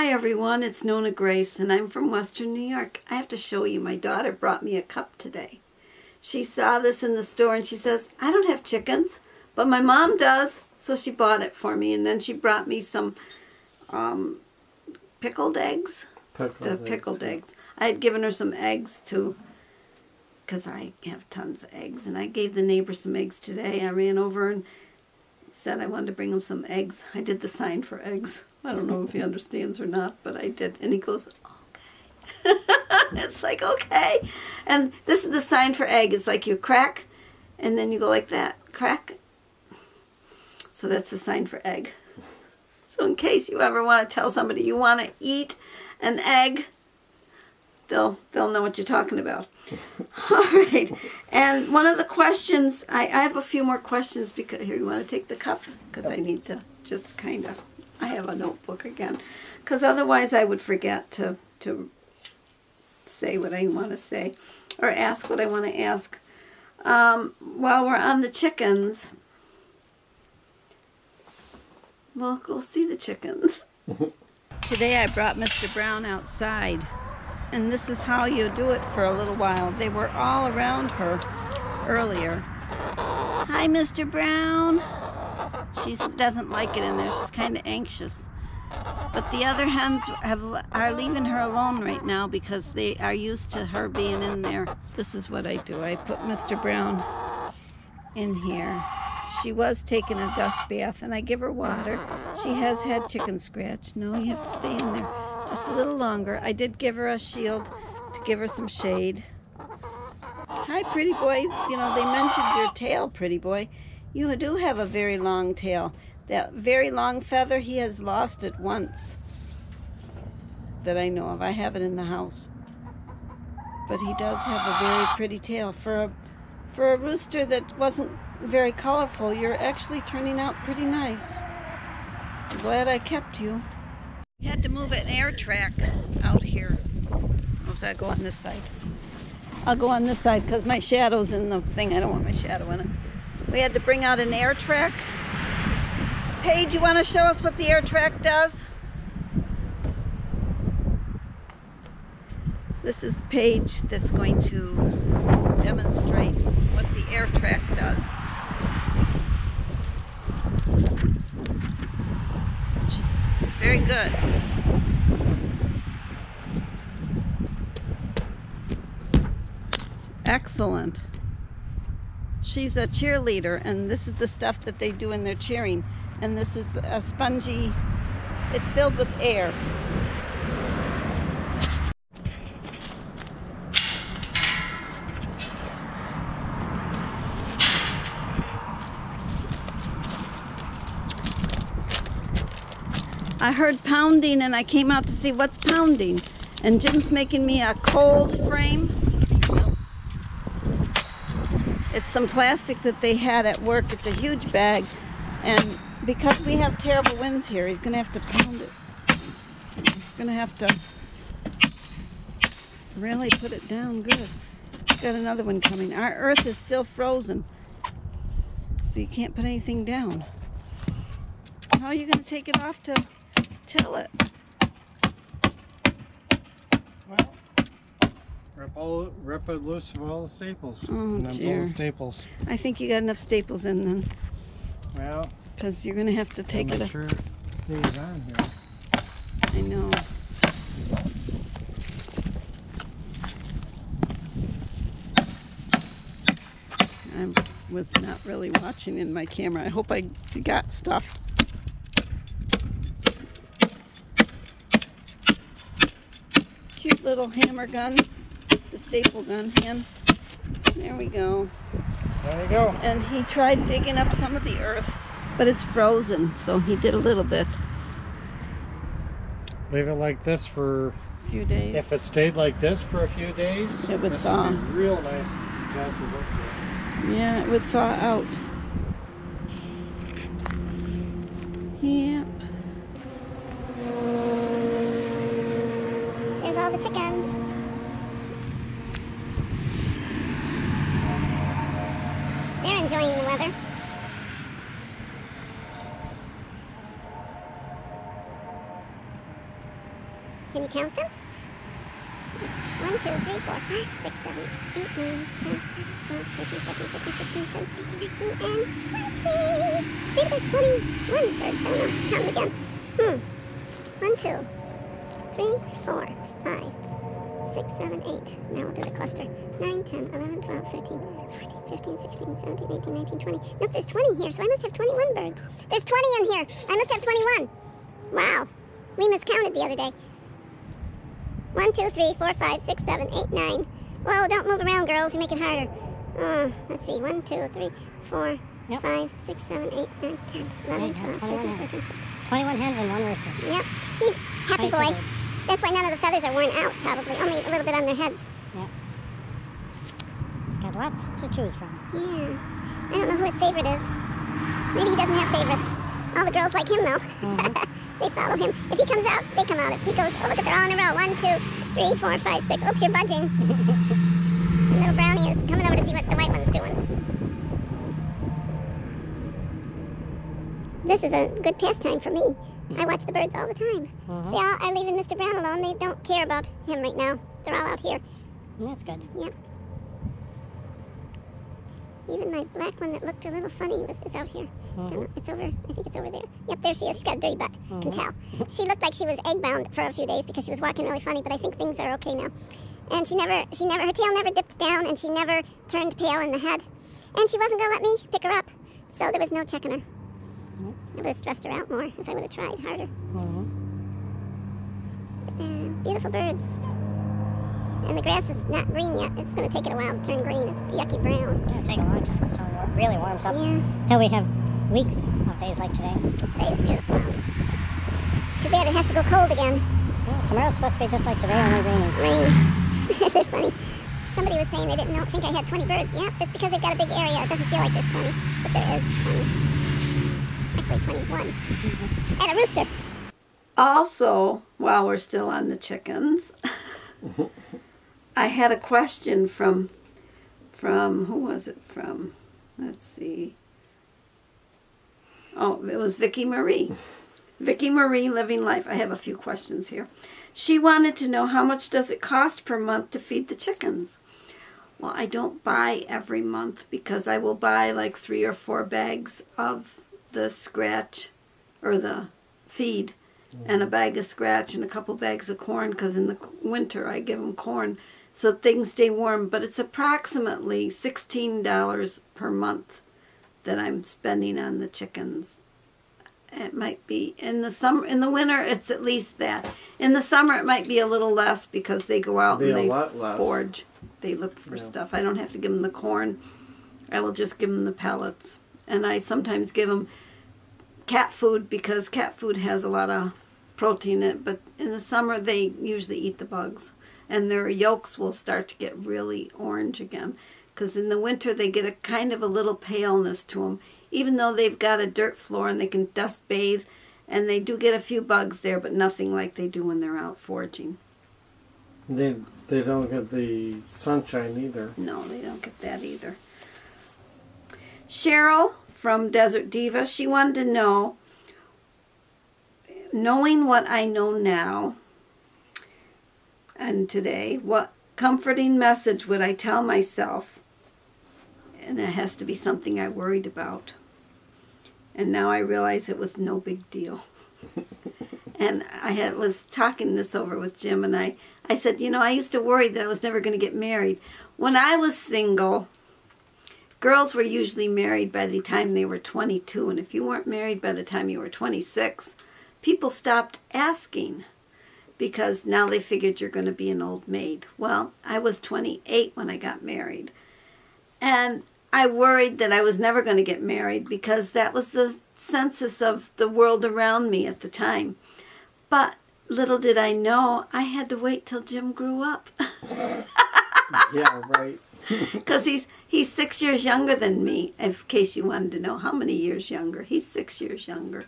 Hi everyone, it's Nonna Grace and I'm from Western New York. I have to show you, my daughter brought me a cup today. She saw this in the store and she says, I don't have chickens, but my mom does. So she bought it for me and then she brought me some um, pickled eggs. Pickled the eggs. pickled eggs. I had given her some eggs too because I have tons of eggs and I gave the neighbor some eggs today. I ran over and said I wanted to bring him some eggs. I did the sign for eggs. I don't know if he understands or not, but I did. And he goes, okay. it's like, okay. And this is the sign for egg. It's like you crack and then you go like that. Crack. So that's the sign for egg. So in case you ever want to tell somebody you want to eat an egg, they'll they'll know what you're talking about. All right. And one of the questions, I, I have a few more questions because here you want to take the cup because I need to just kind of. I have a notebook again because otherwise I would forget to to say what I want to say or ask what I want to ask. Um, while we're on the chickens, we'll go see the chickens. Today I brought Mr. Brown outside, and this is how you do it for a little while. They were all around her earlier. Hi, Mr. Brown. She doesn't like it in there. She's kind of anxious. But the other hens have, are leaving her alone right now because they are used to her being in there. This is what I do. I put Mr. Brown in here. She was taking a dust bath and I give her water. She has had chicken scratch. No, you have to stay in there just a little longer. I did give her a shield to give her some shade. Hi, pretty boy. You know, they mentioned your tail, pretty boy. You do have a very long tail. That very long feather, he has lost it once that I know of. I have it in the house. But he does have a very pretty tail. For a, for a rooster that wasn't very colorful, you're actually turning out pretty nice. I'm Glad I kept you. Had to move an air track out here. Or was I go on this side? I'll go on this side because my shadow's in the thing. I don't want my shadow in it. We had to bring out an air track. Paige, you want to show us what the air track does? This is Paige that's going to demonstrate what the air track does. Very good. Excellent. She's a cheerleader, and this is the stuff that they do in their cheering. And this is a spongy, it's filled with air. I heard pounding and I came out to see what's pounding. And Jim's making me a cold frame. It's some plastic that they had at work. It's a huge bag. And because we have terrible winds here, he's going to have to pound it. He's going to have to really put it down good. Got another one coming. Our earth is still frozen. So you can't put anything down. How are you going to take it off to till it? Well, rip, all, it loose of all the staples. Oh, and then pull dear. the staples. I think you got enough staples in then. Well, Because you're going to have to take it. sure it stays on here. I know. I was not really watching in my camera. I hope I got stuff. Cute little hammer gun. The staple gun hand. There we go. There you go. And he tried digging up some of the earth, but it's frozen, so he did a little bit. Leave it like this for, A few days. if it stayed like this for a few days, It would thaw. would be real nice job to look at. Yeah, it would thaw out. Yep. There's all the chickens. They're enjoying the weather. Can you count them? One, two, three, four, five, six, seven, eight, nine, ten, eleven, twelve, thirteen, fourteen, fifteen, sixteen, seventeen, eighteen, nineteen, and twenty. Maybe there's twenty-one birds. I don't know. Count again. Hmm. One, two, three, four, five, six, seven, eight. Now we'll do the cluster. Nine, ten, eleven, twelve, thirteen, fourteen, fifteen, sixteen, seventeen, eighteen, nineteen, twenty. Nope, there's twenty here, so I must have twenty-one birds. There's twenty in here. I must have twenty-one. Wow. We miscounted the other day. One, two, three, four, five, six, seven, eight, nine. Whoa, don't move around, girls. You make it harder. Uh, let's see. One, two, three, four, Yep. five, six, seven, eight, nine, ten, eleven, Eight, twelve, 21 thirteen, hens. fourteen, fifteen. 21 hens and one rooster. Yep. He's happy boy. That's why none of the feathers are worn out, probably. Only a little bit on their heads. Lots to choose from. Yeah. I don't know who his favorite is. Maybe he doesn't have favorites. All the girls like him, though. they follow him. If he comes out, they come out. If he goes, oh, look at they're all in a row. One, two, three, four, five, six. Oops, you're budging. and little brownie is coming over to see what the white one's doing. This is a good pastime for me. I watch the birds all the time. Mhm. They all are leaving Mr. Brown alone. They don't care about him right now. They're all out here. That's good. Yep. Even my black one that looked a little funny was, is out here. Don't know. It's over. I think it's over there. Yep, there she is. She's got a dirty butt. Can tell. She looked like she was egg bound for a few days because she was walking really funny. But I think things are okay now. And she never, she never, her tail never dipped down, and she never turned pale in the head. And she wasn't gonna let me pick her up, so there was no checking her. I would have stressed her out more if I would have tried harder. hmm Uh, beautiful birds. And the grass is not green yet. It's going to take it a while to turn green. It's yucky brown. It'll take a long time until it really warms up. Yeah, Until we have weeks of days like today. today is beautiful out. It's too bad it has to go cold again. Well, tomorrow's supposed to be just like today, only rainy. Rain. They're funny. Somebody was saying they didn't know, think I had 20 birds. Yep, that's because they've got a big area. It doesn't feel like there's 20, but there is 20. Actually, 21. Mm-hmm. And a rooster. Also, while we're still on the chickens, mm-hmm. I had a question from from who was it from? Let's see. Oh, it was Vicki Marie. Vicki Marie Living Life. I have a few questions here. She wanted to know how much does it cost per month to feed the chickens? Well, I don't buy every month because I will buy like 3 or 4 bags of the scratch or the feed and a mm-hmm. bag of scratch and a couple bags of corn because in the winter I give them corn so things stay warm. But it's approximately $16 per month that I'm spending on the chickens. It might be in the summer, in the winter, it's at least that. In the summer, it might be a little less because they go out and they forage. They look for Yeah. stuff. I don't have to give them the corn. I will just give them the pellets. And I sometimes give them cat food because cat food has a lot of protein in it. But in the summer, they usually eat the bugs. And their yolks will start to get really orange again. Because in the winter, they get a kind of a little paleness to them. Even though they've got a dirt floor and they can dust bathe. And they do get a few bugs there, but nothing like they do when they're out foraging. They they don't get the sunshine either. No, they don't get that either. Cheryl from Desert Diva, she wanted to know, knowing what I know now and today, what comforting message would I tell myself? And it has to be something I worried about. And now I realize it was no big deal. and I had, was talking this over with Jim, and I, I said, you know, I used to worry that I was never going to get married. When I was single, girls were usually married by the time they were 22, and if you weren't married by the time you were 26, people stopped asking because now they figured you're going to be an old maid. Well, I was 28 when I got married. And I worried that I was never going to get married because that was the census of the world around me at the time. But little did I know, I had to wait till Jim grew up. Yeah, right. Because he's he's six years younger than me. In case you wanted to know how many years younger, he's six years younger.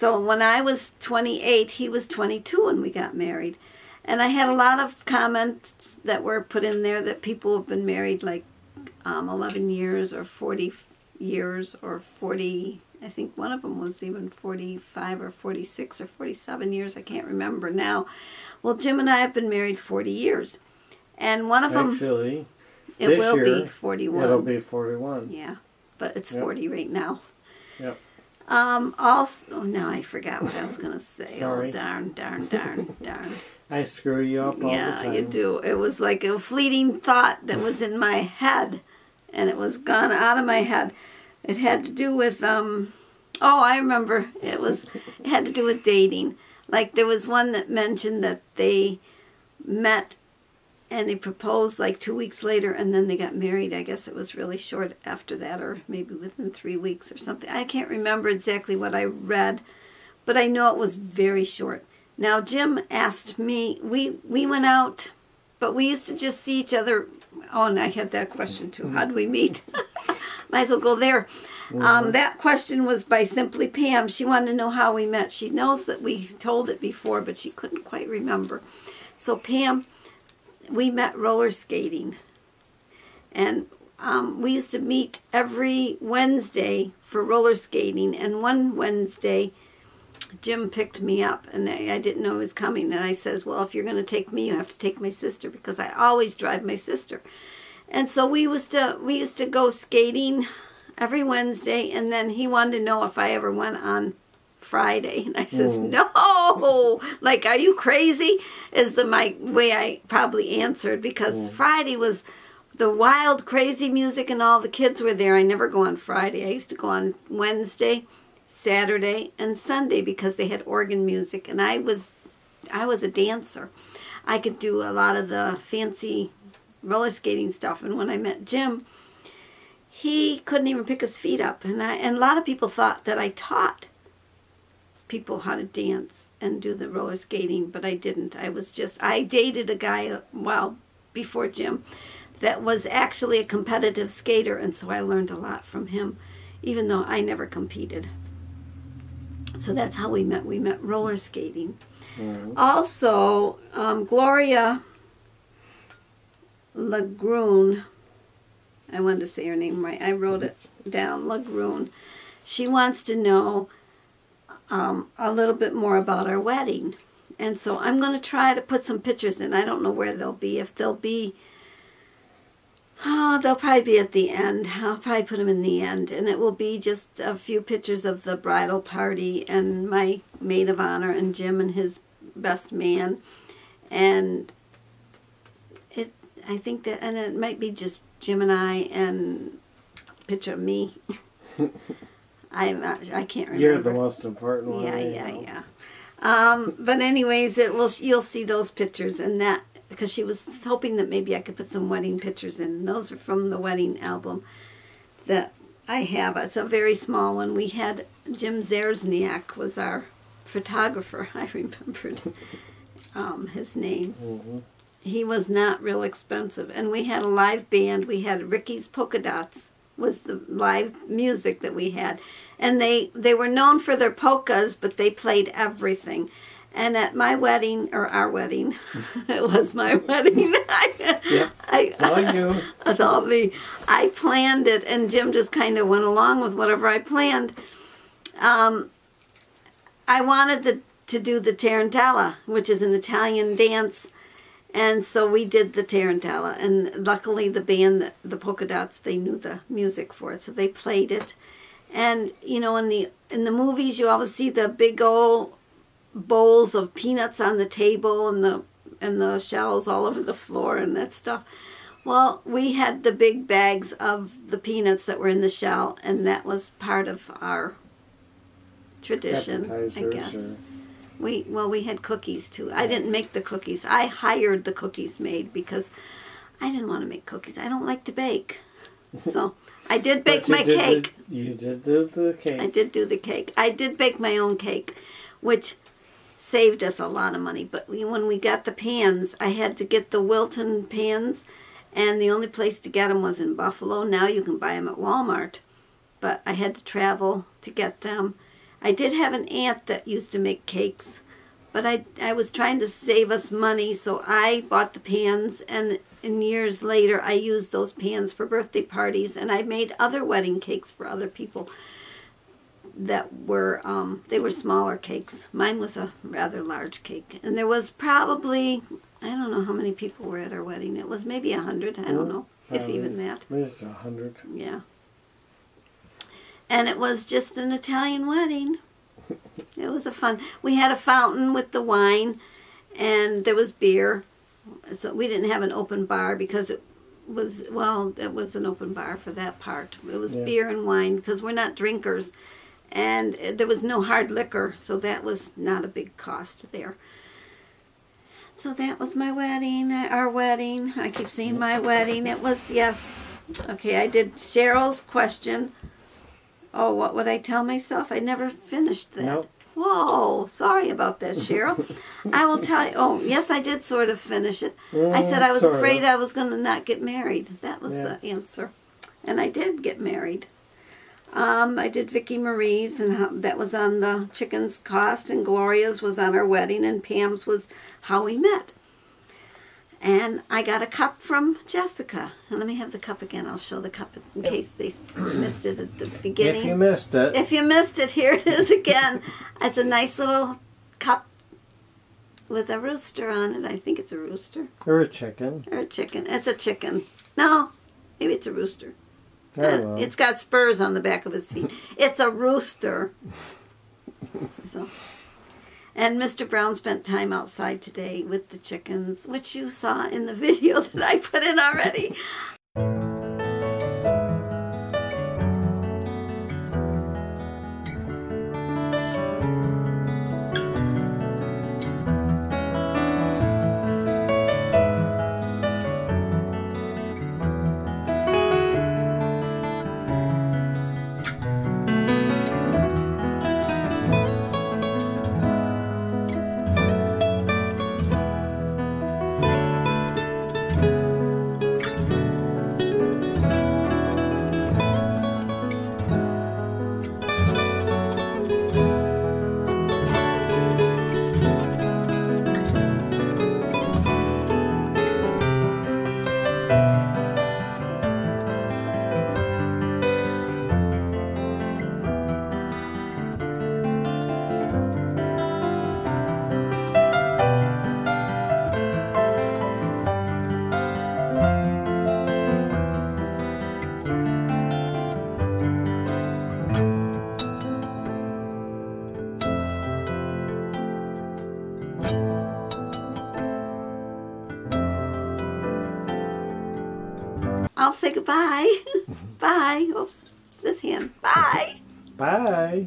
So when I was 28, he was 22 when we got married, and I had a lot of comments that were put in there that people have been married like um, 11 years or 40 years or 40 I think one of them was even 45 or 46 or 47 years I can't remember now well Jim and I have been married 40 years and one of them Actually, it will year, be 41 it'll be 41. yeah but it's Yep. 40 right now Yep. Um also oh, now I forgot what I was gonna say. Sorry. oh darn darn darn darn. I screw you up all the yeah you do. It was like a fleeting thought that was in my head and it was gone out of my head. It had to do with um oh i remember. It was it had to do with dating. Like there was one that mentioned that they met and they proposed like two weeks later and then they got married. I guess it was really short after that or maybe within three weeks or something. I can't remember exactly what i read but i know it was very short. Now jim asked me we we went out but we used to just see each other. Oh and i had that question too. How do we meet? Might as well go there. Um, that question was by simply pam. She wanted to know how we met. She knows that we told it before but she couldn't quite remember. So pam we met roller skating. And um, we used to meet every wednesday for roller skating. And one wednesday jim picked me up and I, I didn't know he was coming. And i says well if you're going to take me you have to take my sister because i always drive my sister. And so we used to we used to go skating every wednesday. And then he wanted to know if i ever went on friday and i says mm. no like are you crazy? is the my way i probably answered because mm. friday was the wild crazy music and all the kids were there. I never go on friday. I used to go on wednesday saturday and sunday because they had organ music and i was i was a dancer. I could do a lot of the fancy roller skating stuff and when i met jim he couldn't even pick his feet up and I, and a lot of people thought that i taught people how to dance and do the roller skating but i didn't. I was just i dated a guy well before jim that was actually a competitive skater and so i learned a lot from him even though i never competed. So that's how we met. We met roller skating. Also um, gloria lagroon i wanted to say her name right. I wrote it down. Lagroon she wants to know um, a little bit more about our wedding and so i'm going to try to put some pictures in i don't know where they'll be if they'll be Oh, they'll probably be at the end. I'll probably put them in the end. And it will be just a few pictures of the bridal party and my maid of honor and Jim and his best man. And it, I think that, and it might be just Jim and I and a picture of me. I'm I can't remember. You're the most important one. Yeah, yeah, know. yeah. Um, but anyways, it will. You'll see those pictures and that because she was hoping that maybe I could put some wedding pictures in. And those are from the wedding album that I have. It's a very small one. We had Jim Zerzniak was our photographer. I remembered um, his name. Mhm. He was not real expensive, and we had a live band. We had Ricky's Polka Dots was the live music that we had, and they they were known for their polkas, but they played everything. And at my wedding, or our wedding, it was my wedding. I, Yep. I, It's all you. That's all me. I planned it, and Jim just kind of went along with whatever I planned. Um, I wanted the, to do the Tarantella, which is an Italian dance, and so we did the Tarantella. And luckily, the band, the, the Polka Dots, they knew the music for it, so they played it. And you know, in the in the movies, you always see the big old bowls of peanuts on the table and the and the shells all over the floor and that stuff. Well, we had the big bags of the peanuts that were in the shell, and that was part of our tradition, I guess. or- We well, we had cookies too. I didn't make the cookies. I hired the cookies made because I didn't want to make cookies. I don't like to bake. So I did bake my did the- cake. you did do the cake. I did do the cake. I did bake my own cake, which saved us a lot of money. But we, when we got the pans, I had to get the Wilton pans, and the only place to get them was in Buffalo. Now you can buy them at Walmart, but I had to travel to get them. I did have an aunt that used to make cakes, but I I was trying to save us money, so I bought the pans, and in years later, I used those pans for birthday parties, and I made other wedding cakes for other people that were um, they were smaller cakes. Mine was a rather large cake, and there was probably I don't know how many people were at our wedding. It was maybe a hundred. I don't know if even that. Maybe it's a hundred. Yeah. And it was just an Italian wedding. It was a fun. We had a fountain with the wine, and there was beer. So we didn't have an open bar because it was well, it was an open bar for that part. It was Yeah. beer and wine because we're not drinkers, and there was no hard liquor, so that was not a big cost there. So that was my wedding, our wedding. I keep saying my wedding. It was yes. Okay, I did Cheryl's question. Oh, what would I tell myself? I never finished that. Nope. Whoa, sorry about that, Cheryl. I will tell you. Oh, yes, I did sort of finish it. I Mm, said I was afraid I was going to not get married. That was Yeah. the answer. And I did get married. Um, I did Vicki Marie's, and how, that was on the chicken's cost, and Gloria's was on our wedding, and Pam's was how we met. And I got a cup from Jessica. And let me have the cup again. I'll show the cup in case they missed it at the beginning. If you missed it, If you missed it, here it is again. It's a nice little cup with a rooster on it. I think it's a rooster or a chicken. or a chicken. It's a chicken. No, maybe it's a rooster. Oh, Uh. It's got spurs on the back of his feet. It's a rooster. So, and Mr. Brown spent time outside today with the chickens, which you saw in the video that I put in already. Goodbye. Bye. Oops, this hand. Bye. Bye.